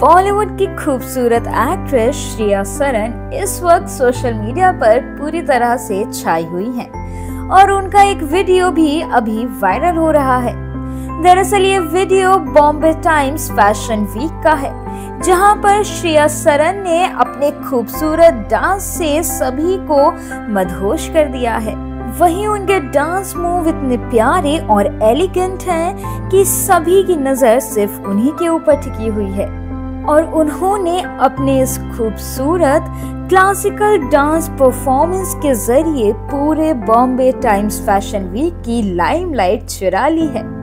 बॉलीवुड की खूबसूरत एक्ट्रेस श्रेया सरन इस वक्त सोशल मीडिया पर पूरी तरह से छाई हुई हैं और उनका एक वीडियो भी अभी वायरल हो रहा है। दरअसल ये video Bombay Times fashion week का है, जहाँ पर श्रेया सरन ने अपने खूबसूरत डांस से सभी को मदहोश कर दिया है। वहीं उनके डांस मूव इतने प्यारे और एलिगेंट हैं कि सभी की नज़र सिर्फ़ उन्हीं के ऊपर टिकी हुई है। और उन्होंने अपने इस खूबसूरत क्लासिकल डांस परफॉर्मेंस के ज़रिए पूरे बॉम्बे टाइम्स फ़ैशन वीक की लाइमलाइट चुरा ली है।